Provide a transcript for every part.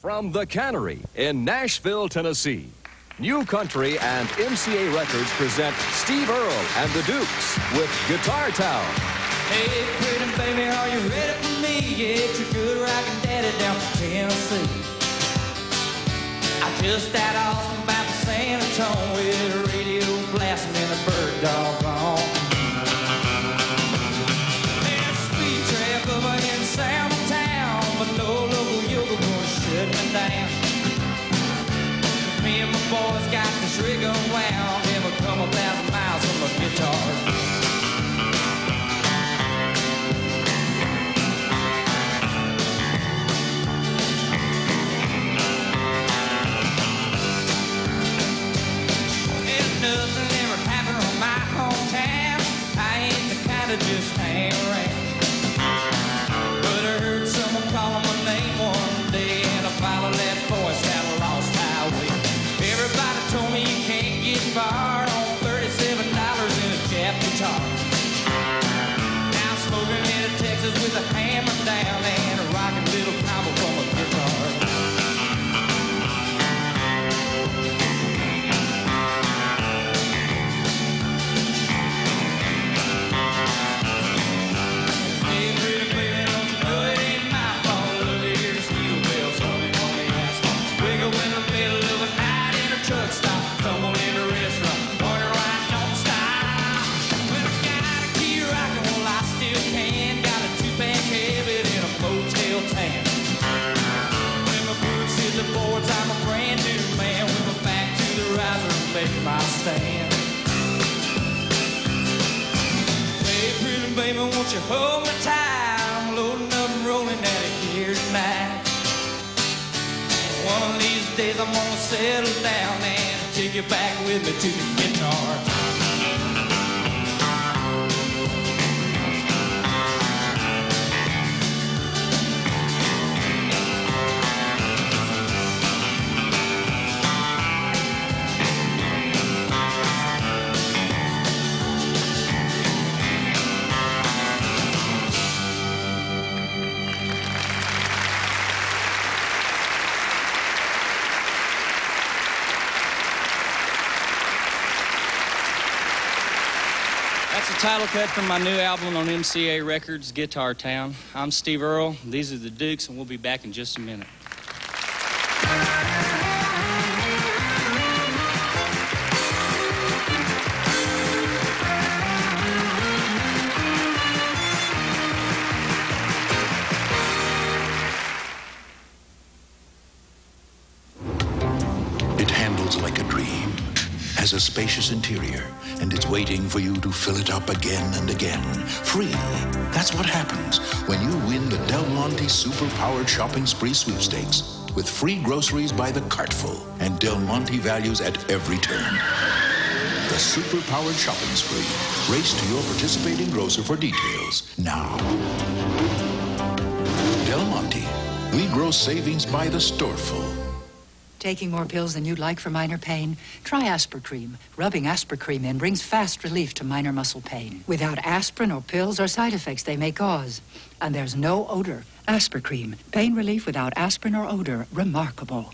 From the Cannery in Nashville, Tennessee, New Country and MCA Records present Steve Earle and the Dukes with Guitar Town. Hey, pretty baby, are you ready for me? It's your good rockin' daddy down from Tennessee. I just got off about the San Antonio with the radio blasting and a bird dog guitar. You back with me to title cut from my new album on MCA Records, Guitar Town. I'm Steve Earle. These are the Dukes, and we'll be back in just a minute. It handles like a dream, has a spacious interior, and it's waiting for you to fill it up again and again. Free. That's what happens when you win the Del Monte Super Powered Shopping Spree sweepstakes with free groceries by the cartful and Del Monte values at every turn. The Super Powered Shopping Spree. Race to your participating grocer for details now. Del Monte. We grow savings by the storeful. Taking more pills than you'd like for minor pain? Try Aspercreme. Rubbing Aspercreme in brings fast relief to minor muscle pain. Without aspirin or pills or side effects they may cause. And there's no odor. Aspercreme. Pain relief without aspirin or odor. Remarkable.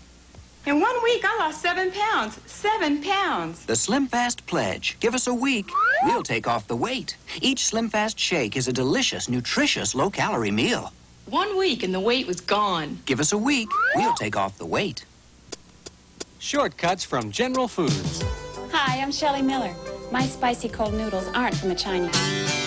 In one week, I lost seven pounds. Seven pounds. The Slim Fast Pledge. Give us a week. We'll take off the weight. Each Slim Fast shake is a delicious, nutritious, low calorie meal. One week and the weight was gone. Give us a week. We'll take off the weight. Shortcuts from General Foods. Hi, I'm Shelley Miller. My spicy cold noodles aren't from a Chinese.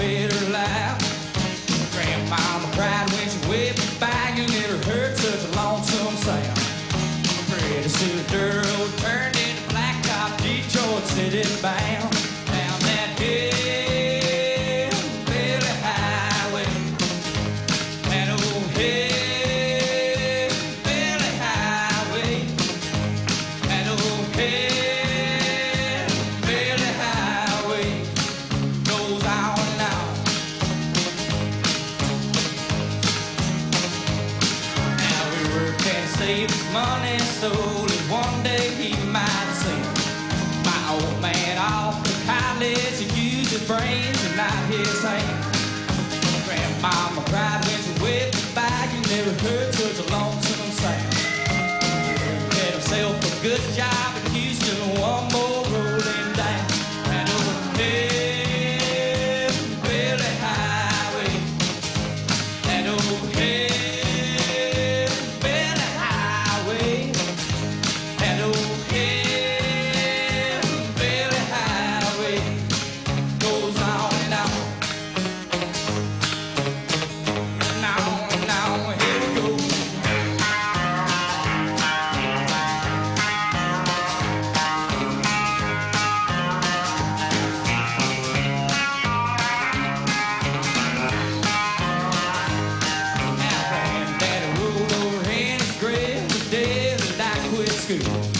saved his money so that one day he might sing. My old man off the college, he used his brains and not his hands. Grandmama cried when she wet the bag, you never heard such a lonesome sound. Get himself a good job in Houston, one more road. You.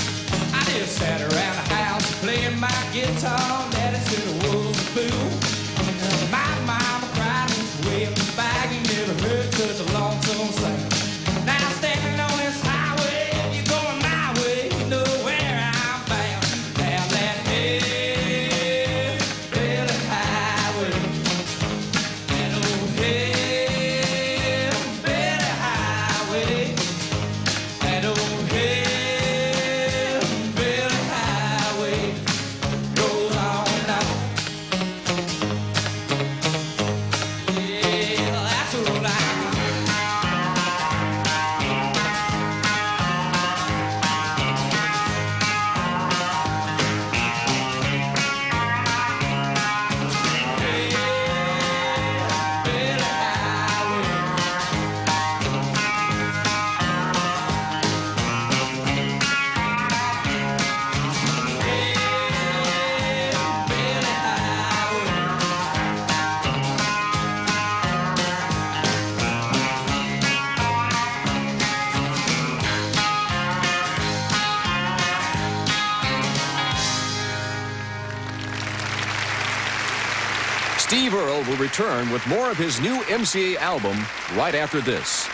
Steve Earle will return with more of his new MCA album right after this.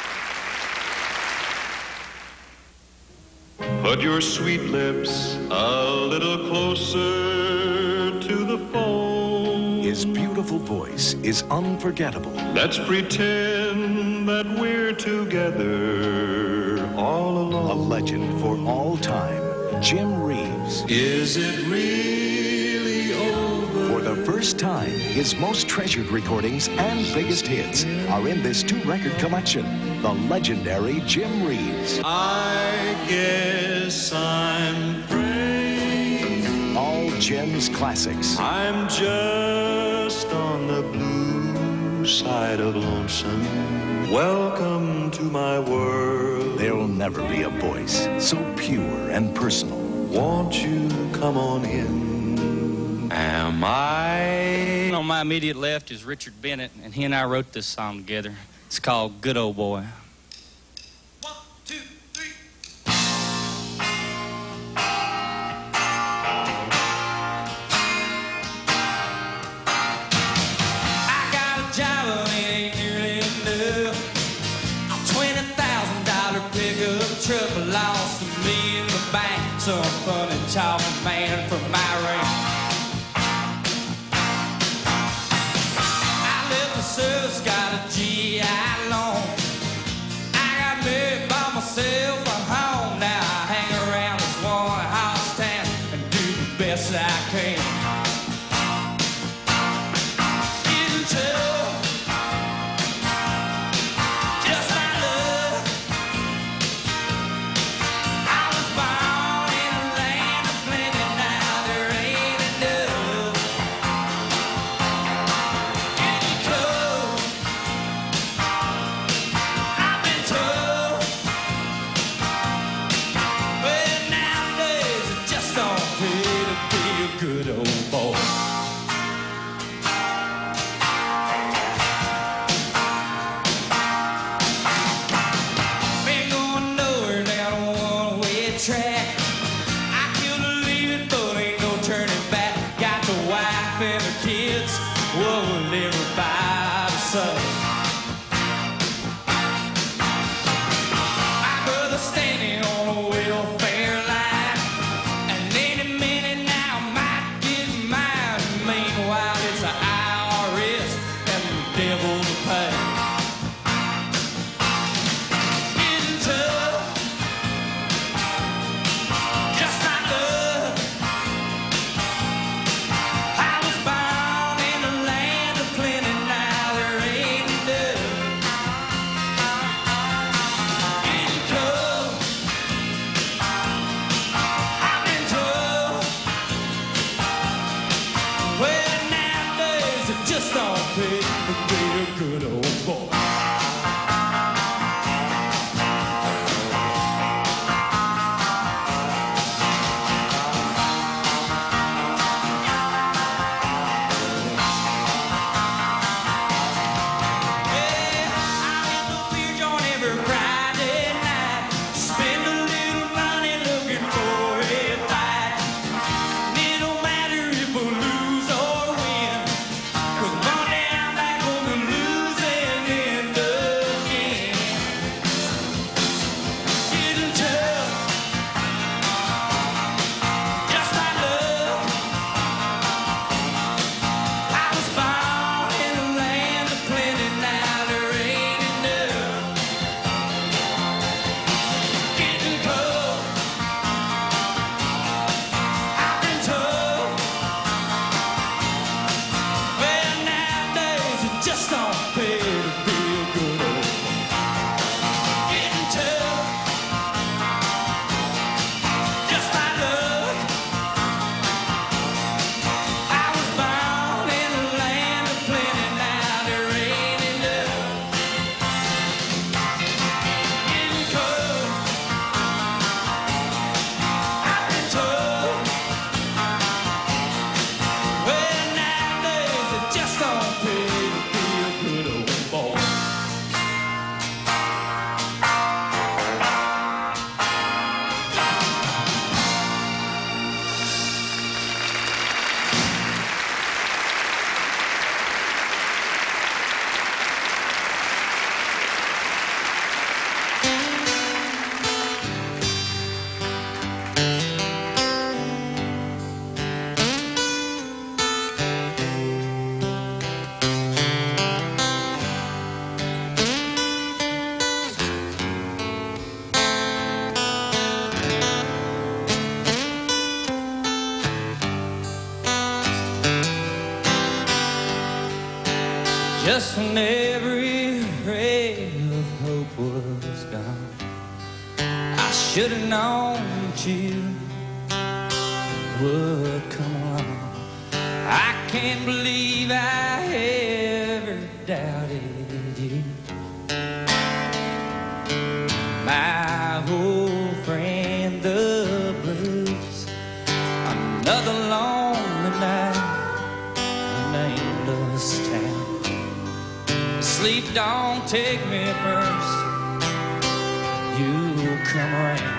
Put your sweet lips a little closer to the phone. His beautiful voice is unforgettable. Let's pretend that we're together all alone. A legend for all time, Jim Reeves. Is it really over? For the first time, his most treasured recordings and biggest hits are in this two-record collection. The legendary Jim Reeves. I guess I'm praying. All Jim's classics. I'm just on the blue side of lonesome. Welcome to my world. There'll never be a voice so pure and personal. Won't you come on in? Am I? On my immediate left is Richard Bennett, and he and I wrote this song together. It's called Good Old Boy. One-way should have known that you would come along. I can't believe I ever doubted you. My old friend, the blues. Another lonely night, a nameless town. Sleep don't take me first. You come around.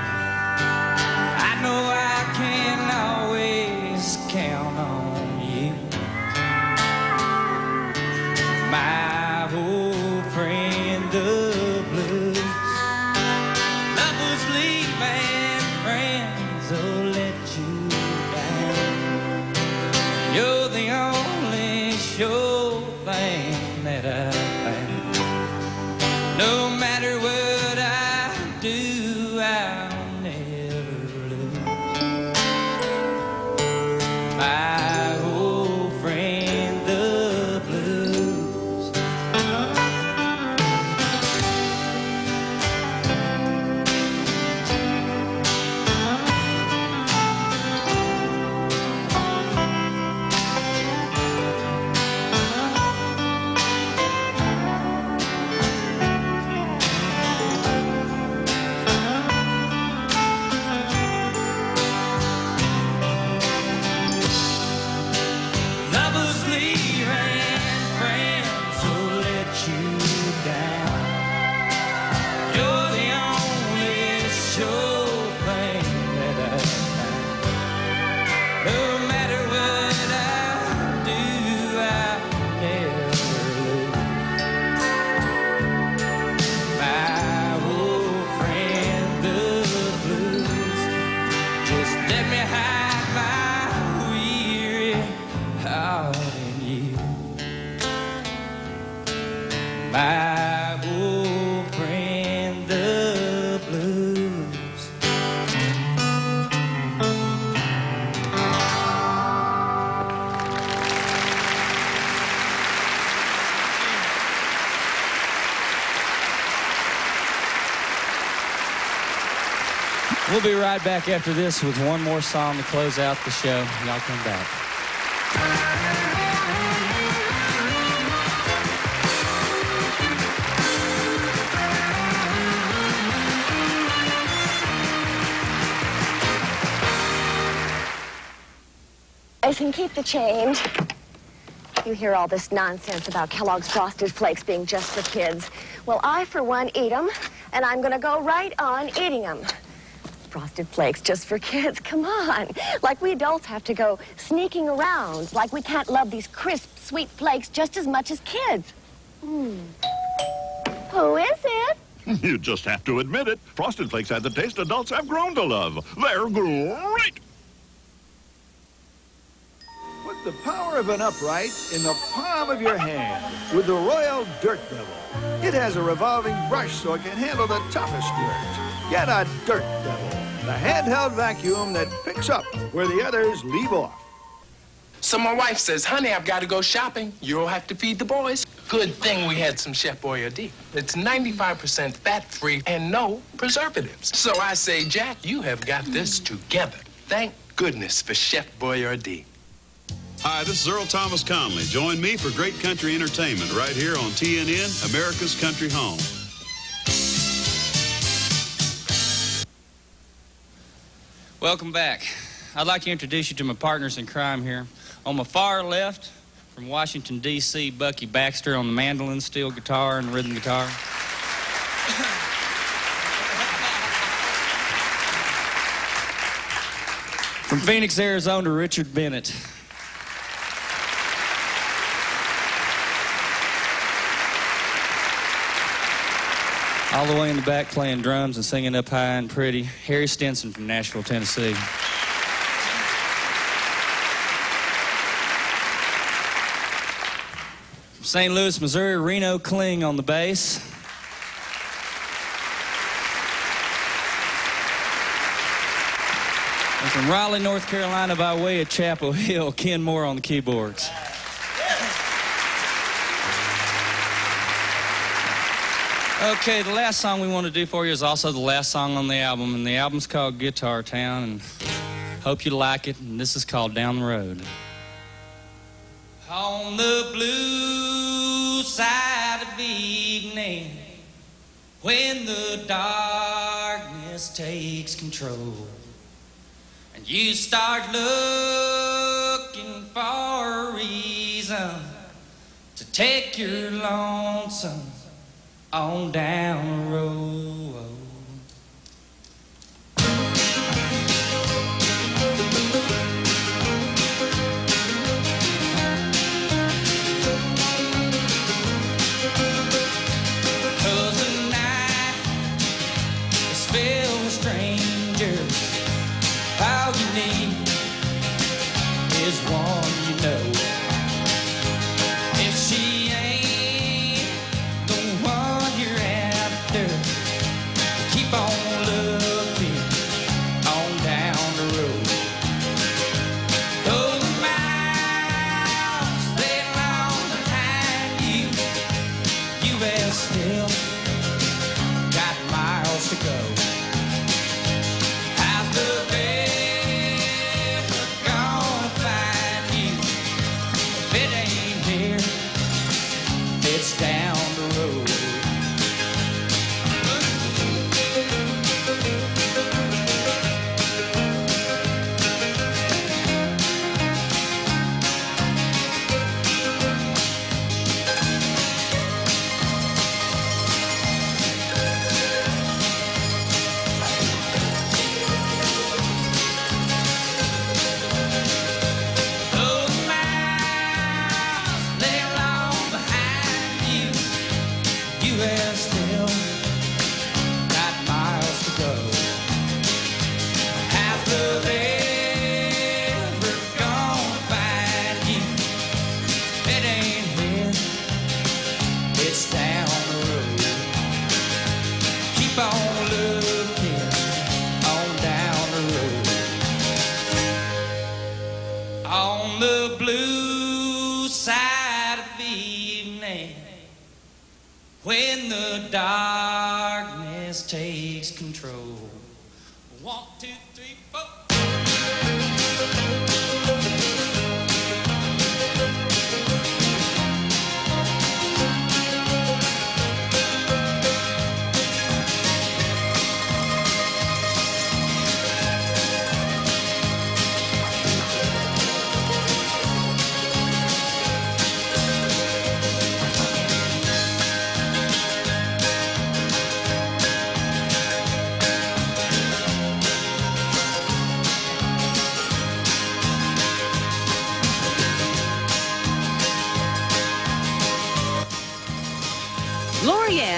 We'll be right back after this with one more song to close out the show. Y'all come back. I can keep the change. You hear all this nonsense about Kellogg's Frosted Flakes being just for kids. Well, I, for one, eat them, and I'm going to go right on eating them. Frosted Flakes just for kids? Come on. Like we adults have to go sneaking around. Like we can't love these crisp, sweet flakes just as much as kids. Hmm. Who is it? You just have to admit it. Frosted Flakes have the taste adults have grown to love. They're great. Put the power of an upright in the palm of your hand with the Royal Dirt Devil. It has a revolving brush so it can handle the toughest dirt. Get a Dirt Devil, the handheld vacuum that picks up where the others leave off. So my wife says, honey, I've got to go shopping. You'll have to feed the boys. Good thing we had some Chef Boyardee. It's 95% fat-free and no preservatives. So I say, Jack, you have got this together. Thank goodness for Chef Boyardee. Hi, this is Earl Thomas Conley. Join me for great country entertainment right here on TNN, America's Country Home. Welcome back. I'd like to introduce you to my partners in crime here. On my far left, from Washington, D.C., Bucky Baxter on the mandolin, steel guitar, and rhythm guitar. From Phoenix, Arizona, Richard Bennett. All the way in the back playing drums and singing up high and pretty, Harry Stinson from Nashville, Tennessee. From St. Louis, Missouri, Reno Kling on the bass. And from Raleigh, North Carolina, by way of Chapel Hill, Ken Moore on the keyboards. Okay, the last song we want to do for you is also the last song on the album, and the album's called Guitar Town, and hope you like it, and this is called Down the Road. On the blue side of evening, when the darkness takes control, and you start looking for a reason to take your lonesome on down the road. When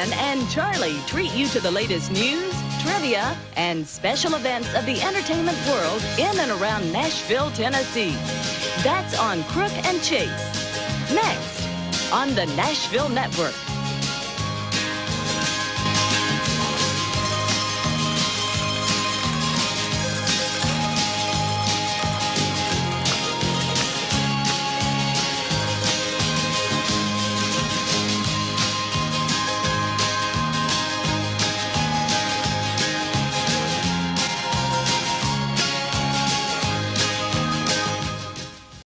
And Charlie treat you to the latest news, trivia, and special events of the entertainment world in and around Nashville, Tennessee. That's on Crook and Chase. Next on the Nashville Network.